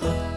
da